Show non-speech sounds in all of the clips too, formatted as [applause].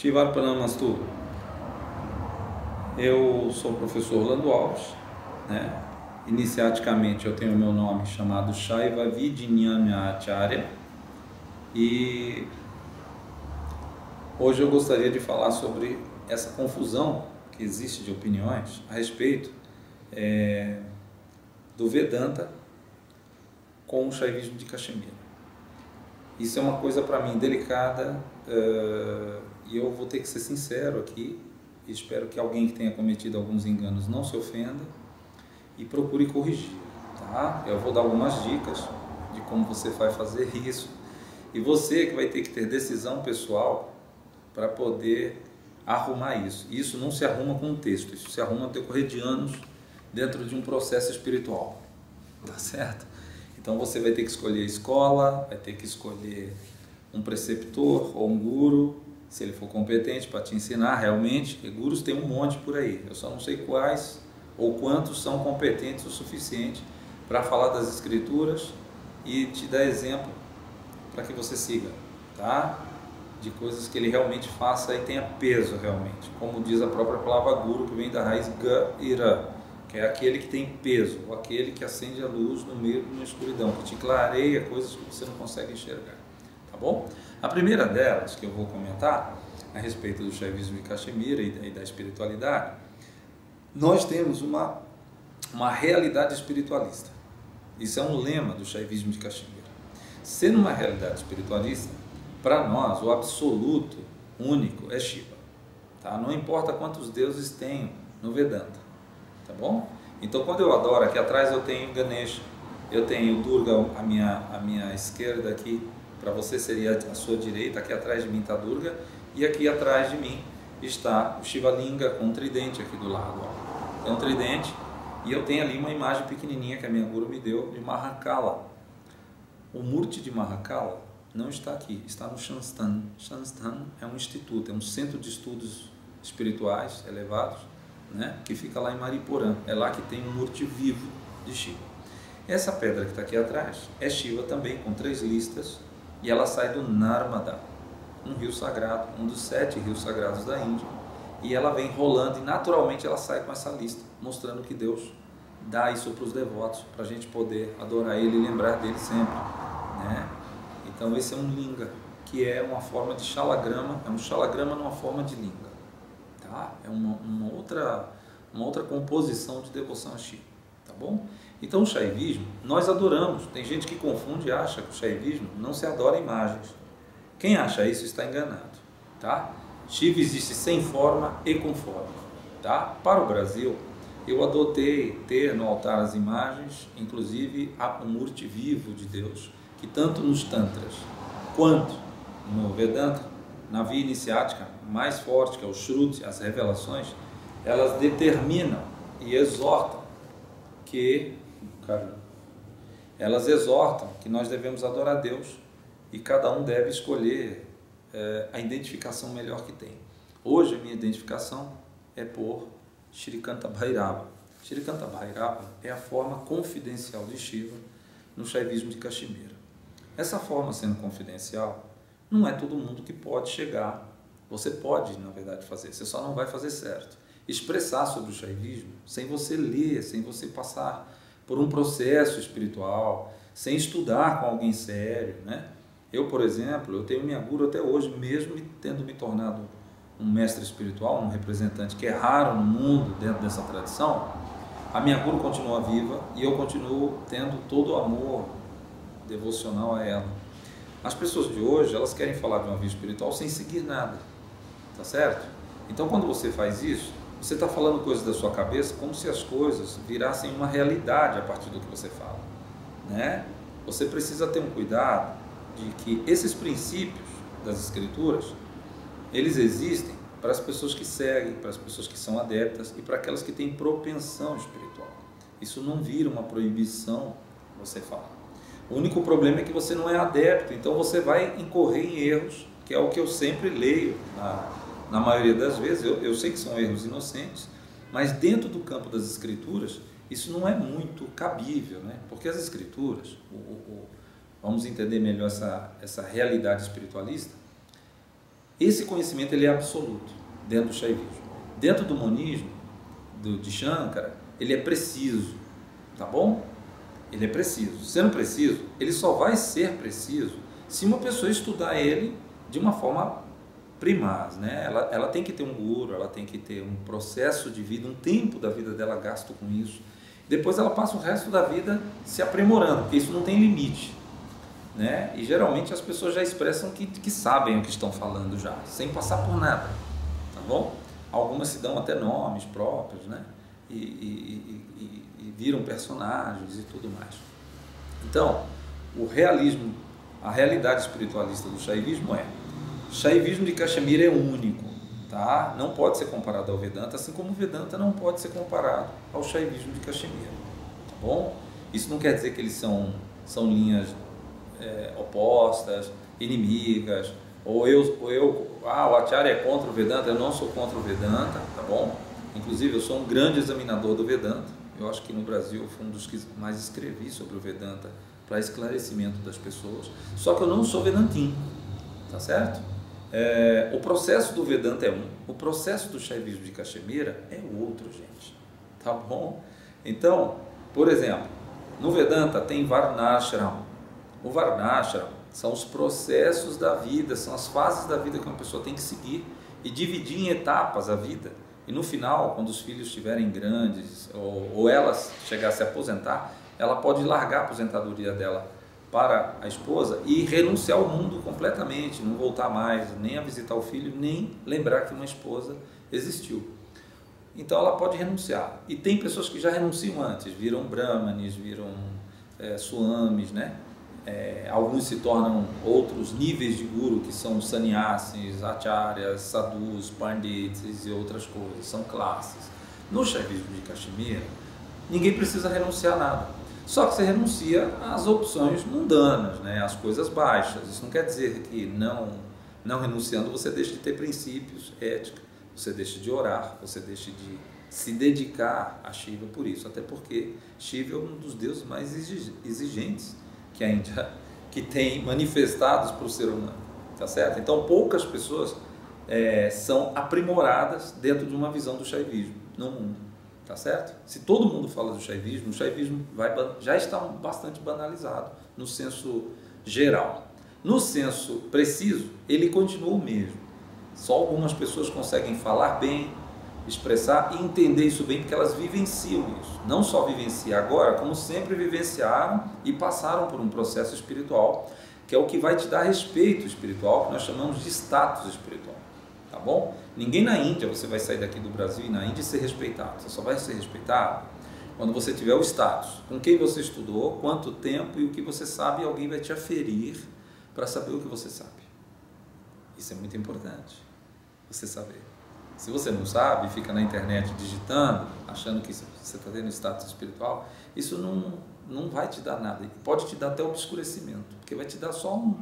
Shivarpanamastu. Eu sou o professor Orlando Alves, né? Iniciaticamente eu tenho o meu nome chamado Shaiva Vidnyana Acharya e hoje eu gostaria de falar sobre essa confusão que existe de opiniões a respeito é, do Vedanta com o Shaivismo de Caxemira. Isso é uma coisa para mim delicada uh, e eu vou ter que ser sincero aqui. Espero que alguém que tenha cometido alguns enganos não se ofenda e procure corrigir. Tá? Eu vou dar algumas dicas de como você vai fazer [laughs] isso. E você que vai ter que ter decisão pessoal para poder arrumar isso. Isso não se arruma com um texto, isso se arruma no decorrer de anos dentro de um processo espiritual. Tá certo? Então você vai ter que escolher a escola, vai ter que escolher um preceptor ou um guru, se ele for competente para te ensinar realmente. Gurus tem um monte por aí, eu só não sei quais ou quantos são competentes o suficiente para falar das escrituras e te dar exemplo para que você siga, tá? De coisas que ele realmente faça e tenha peso realmente, como diz a própria palavra guru que vem da raiz ga-ira, que é aquele que tem peso, aquele que acende a luz no meio de uma escuridão, que te clareia coisas que você não consegue enxergar, bom? A primeira delas que eu vou comentar a respeito do Shaivismo de Cachemira e da espiritualidade nós temos uma, uma realidade espiritualista. Isso é um lema do Shaivismo de Caxemira. Sendo uma realidade espiritualista, para nós o absoluto único é Shiva. Tá? Não importa quantos deuses tem no Vedanta. Tá bom? Então quando eu adoro, aqui atrás eu tenho Ganesha, eu tenho Durga à minha, à minha esquerda aqui, para você seria a sua direita, aqui atrás de mim está Durga, e aqui atrás de mim está o Shiva Linga com um tridente aqui do lado. Tem um tridente e eu tenho ali uma imagem pequenininha que a minha guru me deu de Mahakala. O Murti de Mahakala não está aqui, está no Shanstan. Shanstan é um instituto, é um centro de estudos espirituais elevados, né, que fica lá em Mariporã. É lá que tem um Murti vivo de Shiva. Essa pedra que está aqui atrás é Shiva também, com três listas, e ela sai do Narmada um rio sagrado, um dos sete rios sagrados da Índia, e ela vem rolando e naturalmente ela sai com essa lista, mostrando que Deus dá isso para os devotos, para a gente poder adorar Ele e lembrar dele sempre. Né? Então esse é um linga, que é uma forma de xalagrama, é um xalagrama numa forma de linga. Tá? É uma, uma, outra, uma outra composição de devoção a Shiva. Tá bom? Então o Shaivismo, nós adoramos. Tem gente que confunde e acha que o Shaivismo não se adora imagens. Quem acha isso está enganado, tá? Shiva existe sem forma e com forma, tá? Para o Brasil, eu adotei ter no altar as imagens, inclusive o Murti vivo de Deus, que tanto nos Tantras quanto no Vedanta, na via iniciática mais forte, que é o Shruti, as revelações, elas determinam e exortam que, elas exortam que nós devemos adorar Deus e cada um deve escolher é, a identificação melhor que tem. Hoje a minha identificação é por Shirikanta Bhairava. Shirikanta Bhairava é a forma confidencial de Shiva no Shaivismo de Kashmir. Essa forma sendo confidencial, não é todo mundo que pode chegar. Você pode, na verdade, fazer, você só não vai fazer certo. Expressar sobre o Shaivismo sem você ler, sem você passar por um processo espiritual, sem estudar com alguém sério, né? Eu, por exemplo, eu tenho minha guru até hoje, mesmo tendo me tornado um mestre espiritual, um representante que é raro no mundo dentro dessa tradição, a minha guru continua viva e eu continuo tendo todo o amor devocional a ela. As pessoas de hoje, elas querem falar de uma vida espiritual sem seguir nada, tá certo? Então, quando você faz isso, você está falando coisas da sua cabeça como se as coisas virassem uma realidade a partir do que você fala, né? Você precisa ter um cuidado de que esses princípios das escrituras, eles existem para as pessoas que seguem, para as pessoas que são adeptas e para aquelas que têm propensão espiritual. Isso não vira uma proibição, você fala. O único problema é que você não é adepto, então você vai incorrer em erros, que é o que eu sempre leio na, na maioria das vezes. Eu, eu sei que são erros inocentes, mas dentro do campo das escrituras, isso não é muito cabível, né? porque as escrituras, o, o, vamos entender melhor essa, essa realidade espiritualista, Esse conhecimento ele é absoluto dentro do Shaivismo. Dentro do monismo, do, de Shankara, ele é preciso, tá bom? Ele é preciso. Sendo preciso, ele só vai ser preciso se uma pessoa estudar ele de uma forma primaz, né? Ela, ela tem que ter um guru, ela tem que ter um processo de vida, um tempo da vida dela gasto com isso. Depois ela passa o resto da vida se aprimorando, porque isso não tem limite. Né? E geralmente as pessoas já expressam que, que sabem o que estão falando já, sem passar por nada, tá bom? Algumas se dão até nomes próprios, né? E, e, e, e viram personagens e tudo mais. Então, o realismo, a realidade espiritualista do Shaivismo é Shaivismo de Kashmir é único, tá? Não pode ser comparado ao Vedanta, assim como o Vedanta não pode ser comparado ao Shaivismo de Kashmir, tá bom? Isso não quer dizer que eles são, são linhas é, opostas, inimigas, ou eu, ou eu, ah, o Acharya é contra o Vedanta, eu não sou contra o Vedanta, tá bom? Inclusive, eu sou um grande examinador do Vedanta, eu acho que no Brasil eu fui um dos que mais escrevi sobre o Vedanta para esclarecimento das pessoas, só que eu não sou Vedantim, tá certo? É, o processo do Vedanta é um, o processo do Shaivismo de Cachemira é outro, gente, tá bom? Então, por exemplo, no Vedanta tem Varnashram, o Varnashram são os processos da vida, são as fases da vida que uma pessoa tem que seguir e dividir em etapas a vida. E no final, quando os filhos estiverem grandes ou, ou ela chegar a se aposentar, ela pode largar a aposentadoria dela para a esposa e renunciar ao mundo completamente, não voltar mais nem a visitar o filho, nem lembrar que uma esposa existiu. Então ela pode renunciar. E tem pessoas que já renunciam antes, viram brahmanes, viram é, né? É, alguns se tornam outros níveis de guru, que são sannyasis, acharyas, sadhus, pandits e outras coisas, são classes. No Shaivismo de Kashmir, ninguém precisa renunciar a nada. Só que você renuncia às opções mundanas, né, às coisas baixas. Isso não quer dizer que não, não renunciando você deixa de ter princípios, ética, você deixa de orar, você deixa de se dedicar a Shiva por isso. Até porque Shiva é um dos deuses mais exigentes que a Índia que tem manifestados para o ser humano, tá certo? Então poucas pessoas é, são aprimoradas dentro de uma visão do Shaivismo no mundo, tá certo? Se todo mundo fala do Shaivismo, o Shaivismo vai, já está bastante banalizado no senso geral. No senso preciso, ele continua o mesmo. Só algumas pessoas conseguem falar bem, expressar e entender isso bem, porque elas vivenciam isso. Não só vivenciar agora, como sempre vivenciaram e passaram por um processo espiritual, que é o que vai te dar respeito espiritual, que nós chamamos de status espiritual. Tá bom? Ninguém na Índia, você vai sair daqui do Brasil e na Índia ser respeitado. Você só vai ser respeitado quando você tiver o status, com quem você estudou, quanto tempo e o que você sabe, alguém vai te aferir para saber o que você sabe. Isso é muito importante, você saber. Se você não sabe, fica na internet digitando, achando que você está tendo status espiritual, isso não, não vai te dar nada. Pode te dar até obscurecimento, porque vai te dar só um,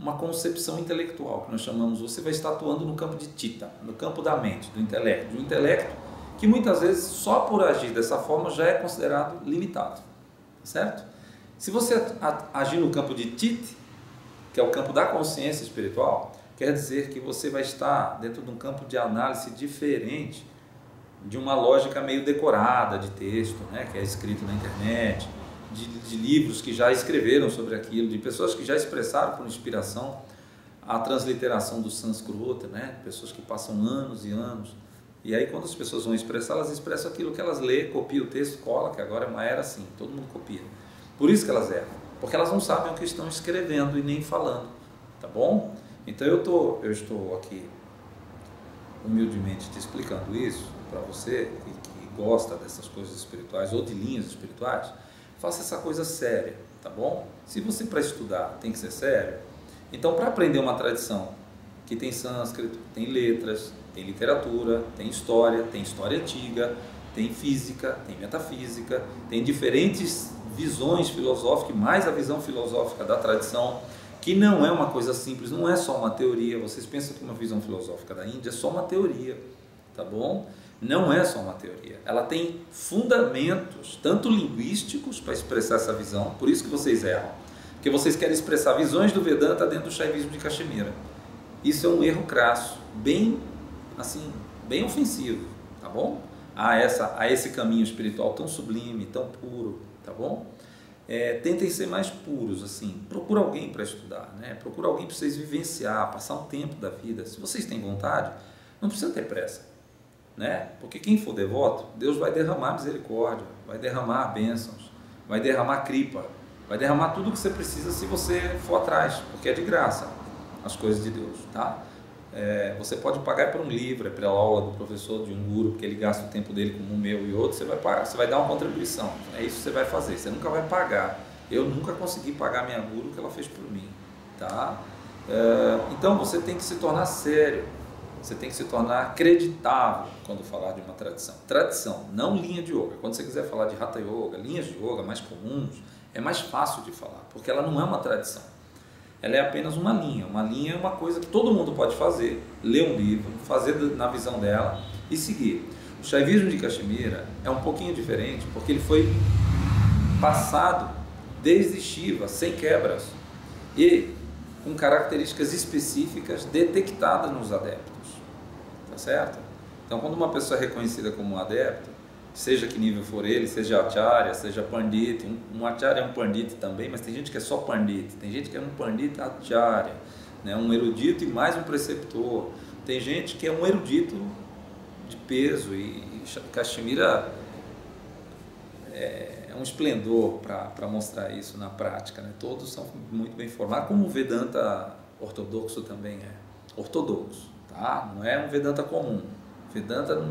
uma concepção intelectual, que nós chamamos, você vai estar atuando no campo de Tita, no campo da mente, do intelecto. Do intelecto que muitas vezes, só por agir dessa forma, já é considerado limitado. Certo? Se você agir no campo de Tite, que é o campo da consciência espiritual, quer dizer que você vai estar dentro de um campo de análise diferente de uma lógica meio decorada de texto, né, que é escrito na internet, de, de livros que já escreveram sobre aquilo, de pessoas que já expressaram por inspiração a transliteração do sânscrito, né, pessoas que passam anos e anos. E aí quando as pessoas vão expressar, elas expressam aquilo que elas lê, copia o texto, cola, que agora é uma era assim, todo mundo copia. Por isso que elas erram, porque elas não sabem o que estão escrevendo e nem falando, tá bom? Então eu, tô, eu estou aqui humildemente te explicando isso para você que, que gosta dessas coisas espirituais ou de linhas espirituais, faça essa coisa séria, tá bom? Se você para estudar tem que ser sério, então para aprender uma tradição que tem sânscrito, tem letras, tem literatura, tem história, tem história antiga, tem física, tem metafísica, tem diferentes visões filosóficas, mais a visão filosófica da tradição que não é uma coisa simples, não é só uma teoria. Vocês pensam que uma visão filosófica da Índia é só uma teoria, tá bom? Não é só uma teoria. Ela tem fundamentos, tanto linguísticos para expressar essa visão, por isso que vocês erram. Porque vocês querem expressar visões do Vedanta dentro do Shaivismo de Cachemira. Isso é um erro crasso, bem assim, bem ofensivo, tá bom? A, essa, a esse caminho espiritual tão sublime, tão puro, tá bom? É, tentem ser mais puros, assim. Procura alguém para estudar, né? Procura alguém para vocês vivenciar, passar um tempo da vida. Se vocês têm vontade, não precisa ter pressa, né? Porque quem for devoto, Deus vai derramar misericórdia, vai derramar bênçãos, vai derramar cripa, vai derramar tudo que você precisa se você for atrás, porque é de graça as coisas de Deus, tá? É, você pode pagar por um livro, é pela aula do professor, de um guru, porque ele gasta o tempo dele como o meu e outro, você vai pagar, você vai dar uma contribuição. É isso que você vai fazer, você nunca vai pagar. Eu nunca consegui pagar minha guru o que ela fez por mim, tá? É, então você tem que se tornar sério, você tem que se tornar acreditável quando falar de uma tradição. Tradição, não linha de yoga. Quando você quiser falar de Hatha Yoga, linhas de yoga mais comuns, é mais fácil de falar, porque ela não é uma tradição ela é apenas uma linha. Uma linha é uma coisa que todo mundo pode fazer, ler um livro, fazer na visão dela e seguir. O Shaivismo de Caxemira é um pouquinho diferente, porque ele foi passado desde Shiva, sem quebras, e com características específicas detectadas nos adeptos. Certo? Então, quando uma pessoa é reconhecida como um adepto, seja que nível for ele, seja acharya, seja pandita, um, um acharya é um pandita também, mas tem gente que é só pandita, tem gente que é um pandita acharya, né? um erudito e mais um preceptor, tem gente que é um erudito de peso e, e Kashmira é, é um esplendor para mostrar isso na prática, né? todos são muito bem formados, como o Vedanta ortodoxo também é, ortodoxo, tá? não é um Vedanta comum, Vedanta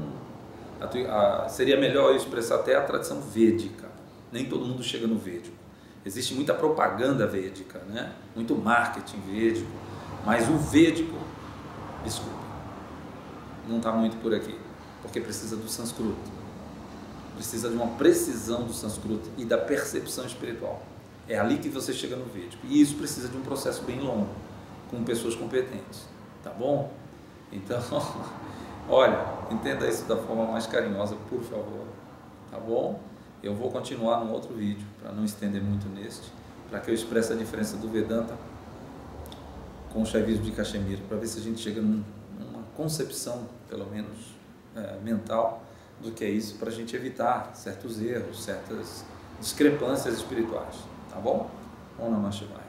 a, a, seria melhor eu expressar até a tradição védica. Nem todo mundo chega no védico. Existe muita propaganda védica, né? muito marketing védico, mas o védico, desculpe, não está muito por aqui, porque precisa do sânscrito. Precisa de uma precisão do sânscrito e da percepção espiritual. É ali que você chega no védico. E isso precisa de um processo bem longo, com pessoas competentes. Tá bom? Então, [laughs] Olha, entenda isso da forma mais carinhosa, por favor. Tá bom? Eu vou continuar num outro vídeo, para não estender muito neste, para que eu expresse a diferença do Vedanta com o Shaivismo de Cachemira, para ver se a gente chega num, numa concepção, pelo menos é, mental, do que é isso, para a gente evitar certos erros, certas discrepâncias espirituais. Tá bom? Vamos na Shivaya.